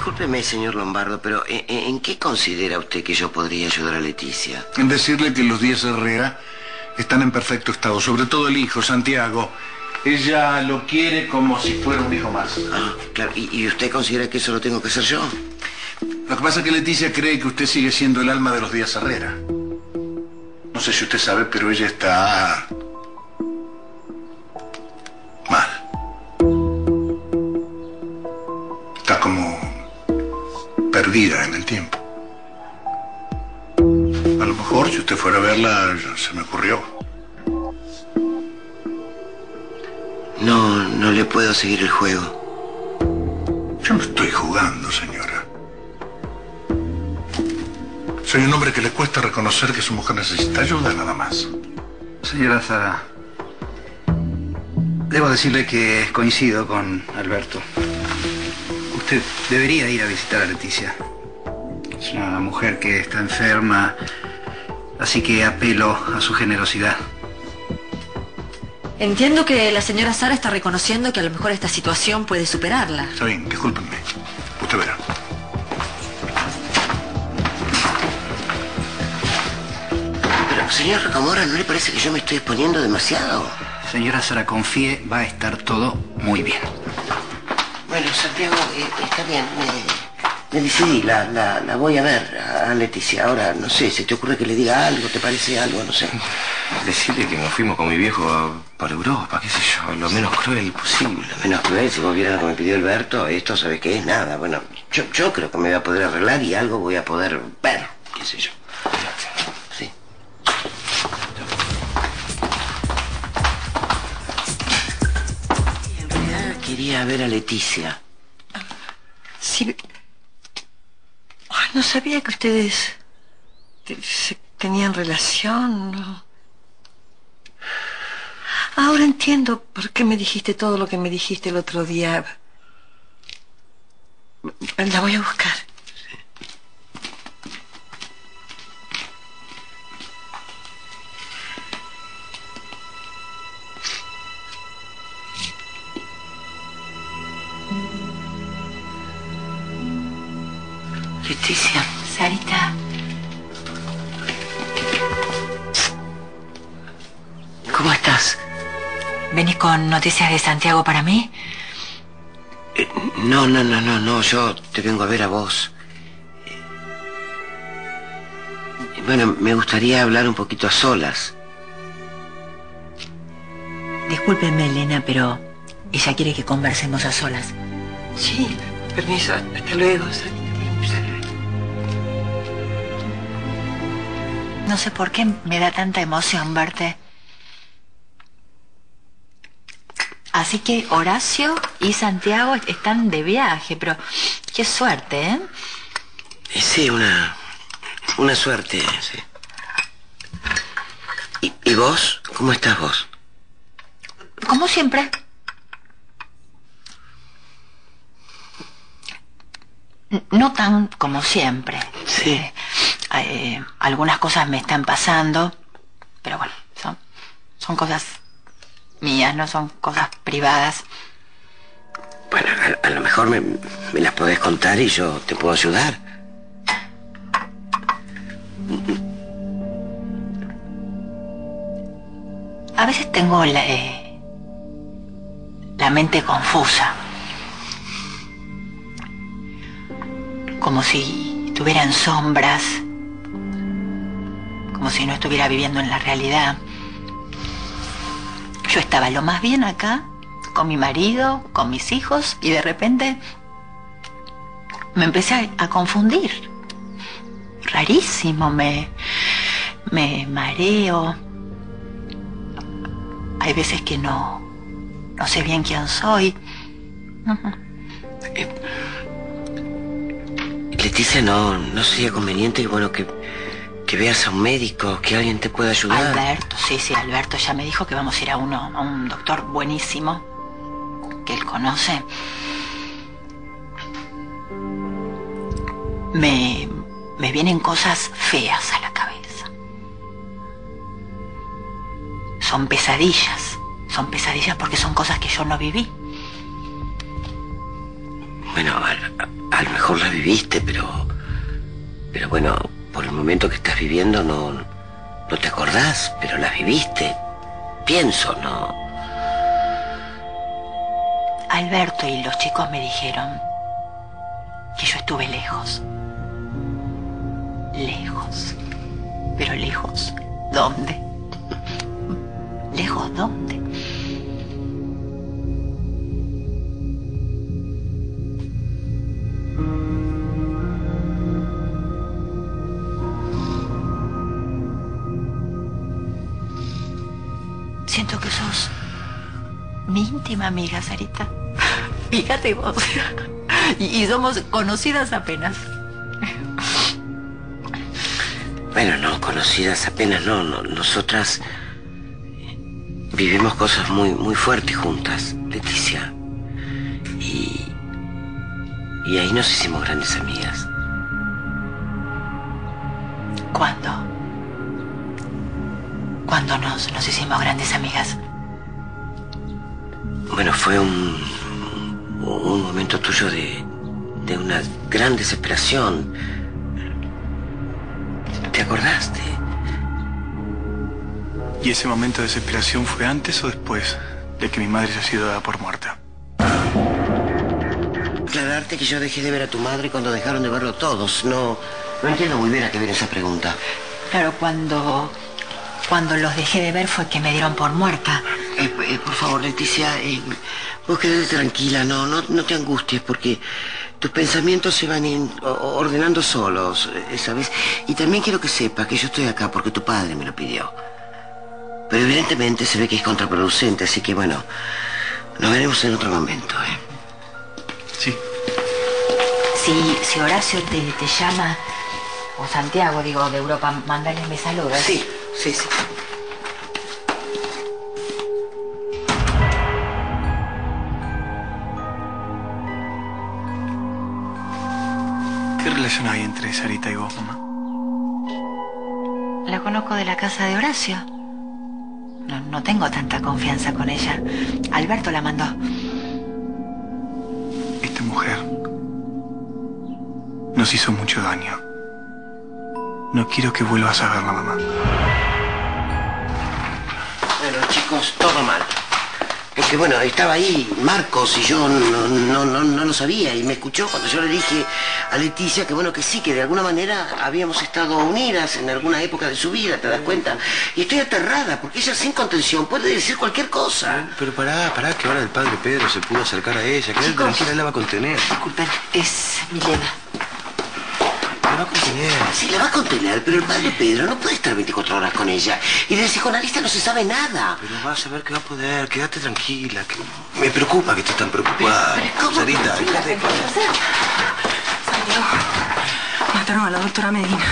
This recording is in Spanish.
Discúlpeme, señor Lombardo, pero ¿en, en qué considera usted que yo podría ayudar a Leticia? En decirle que los Díaz Herrera están en perfecto estado, sobre todo el hijo, Santiago. Ella lo quiere como si fuera un hijo más. Ah, claro. ¿Y, y usted considera que eso lo tengo que hacer yo? Lo que pasa es que Leticia cree que usted sigue siendo el alma de los Díaz Herrera. No sé si usted sabe, pero ella está... mal. Perdida en el tiempo. A lo mejor si usted fuera a verla, se me ocurrió. No, no le puedo seguir el juego. Yo no estoy jugando, señora. Soy un hombre que le cuesta reconocer que su mujer necesita ayuda, nada más. Señora Sara, debo decirle que coincido con Alberto. Usted debería ir a visitar a Leticia. Es una mujer que está enferma, así que apelo a su generosidad. Entiendo que la señora Sara está reconociendo que a lo mejor esta situación puede superarla. Está bien, discúlpenme. Usted verá. Pero, señor Rocamora, ¿no le parece que yo me estoy exponiendo demasiado? Señora Sara, confíe, va a estar todo muy bien. Bueno, Santiago, eh, está bien. Me, me decidí, la, la, la voy a ver a Leticia. Ahora, no sé, ¿se te ocurre que le diga algo? ¿Te parece algo? No sé. Decirle que nos fuimos con mi viejo a- por Europa, qué sé yo, lo menos cruel posible. Lo menos cruel, si vos vieras lo que me pidió Alberto, esto, ¿sabes qué es? Nada. Bueno, yo, yo creo que me voy a poder arreglar y algo voy a poder ver, qué sé yo. Quería ver a Leticia. Sí. No sabía que ustedes tenían relación. Ahora entiendo por qué me dijiste todo lo que me dijiste el otro día. La voy a buscar. Leticia. Sarita. ¿Cómo estás? ¿Venís con noticias de Santiago para mí? Eh, no, no, no, no, no, yo te vengo a ver a vos. Eh, Bueno, me gustaría hablar un poquito a solas. Discúlpeme, Elena, pero ella quiere que conversemos a solas. Sí, permiso. Hasta luego, Sarita. No sé por qué me da tanta emoción verte. Así que Horacio y Santiago están de viaje, pero qué suerte, ¿eh? Sí, una. Una suerte, sí. ¿Y, y vos? ¿Cómo estás vos? Como siempre. No tan como siempre. Sí. Eh, eh, algunas cosas me están pasando, pero bueno, son, son cosas mías, no son cosas privadas. Bueno, a, a lo mejor me, me las podés contar y yo te puedo ayudar. A veces tengo la, eh, la mente confusa. Como si estuviera en sombras. Si no estuviera viviendo en la realidad. Yo estaba lo más bien acá, con mi marido, con mis hijos, y de repente me empecé a, confundir. Rarísimo, me, me mareo. Hay veces que no, no sé bien quién soy. Leticia, no, no sería conveniente bueno, que, que veas a un médico, que alguien te pueda ayudar. Alberto, sí, sí, Alberto ya me dijo que vamos a ir a uno, a un doctor buenísimo que él conoce. Me, me vienen cosas feas a la cabeza. Son pesadillas, son pesadillas porque son cosas que yo no viví. Bueno, a, a lo mejor las viviste, pero... Pero bueno, por el momento que estás viviendo no, no te acordás, pero las viviste. Pienso, ¿no? Alberto y los chicos me dijeron que yo estuve lejos. Lejos. Pero lejos. ¿Dónde? ¿Lejos dónde? Mi íntima amiga, Sarita. Fíjate vos. Y, y somos conocidas apenas. Bueno, no, conocidas apenas no, no, nosotras vivimos cosas muy, muy fuertes juntas, Leticia. Y, y ahí nos hicimos grandes amigas. ¿Cuándo? ¿Cuándo nos, nos hicimos grandes amigas? Bueno, fue un, un momento tuyo de, de una gran desesperación. ¿Te acordaste? ¿Y ese momento de desesperación fue antes o después de que mi madre haya sido dada por muerta? Aclararte que yo dejé de ver a tu madre cuando dejaron de verlo todos. No, no entiendo muy bien a qué viene esa pregunta. Claro, cuando. Cuando los dejé de ver fue que me dieron por muerta. Eh, eh, por favor, Leticia, eh, vos quedate tranquila, no, no, no te angusties, porque tus pensamientos se van in- o- ordenando solos, ¿sabes? Y también quiero que sepas que yo estoy acá porque tu padre me lo pidió. Pero evidentemente se ve que es contraproducente, así que bueno, nos veremos en otro momento, ¿eh? Sí. Si, si Horacio te, te llama, o Santiago, digo, de Europa, mándale me saludos. Sí, sí, sí. Relación hay entre Sarita y vos, mamá? La conozco de la casa de Horacio. No, no tengo tanta confianza con ella. Alberto la mandó. Esta mujer nos hizo mucho daño. No quiero que vuelvas a verla, mamá. Bueno, chicos, todo mal. Porque bueno, estaba ahí Marcos y yo no, no, no, no lo sabía y me escuchó cuando yo le dije a Leticia que bueno, que sí, que de alguna manera habíamos estado unidas en alguna época de su vida, ¿te das cuenta? Y estoy aterrada porque ella sin contención puede decir cualquier cosa. Pero pará, pará, que ahora el padre Pedro se pudo acercar a ella. Quédate Chicos. tranquila, él la va a contener. Disculpen, es Milena. Sí, la va a contener, pero el padre Pedro no puede estar 24 horas con ella. Y del psicoanalista no se sabe nada. Pero vas a ver que va a poder. Quédate tranquila. que- Me preocupa que estés tan preocupada. Pero, ¿cómo? Sarita, fíjate. Santiago, mataron a la doctora Medina.